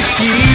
素敵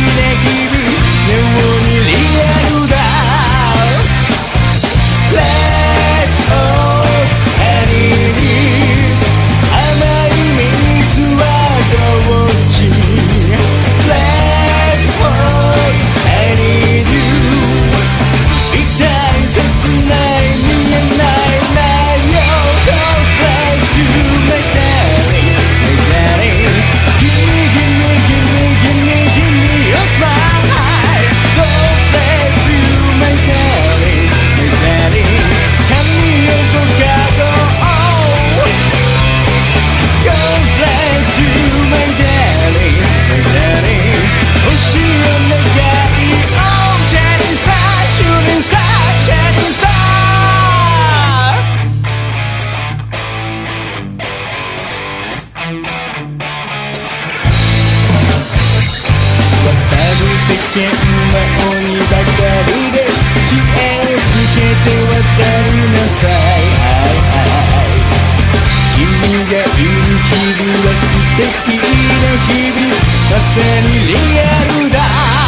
険な鬼ばかりです。知恵つけて渡りなさい、い、君がいる日々は素敵な日々。まさにリアルだ。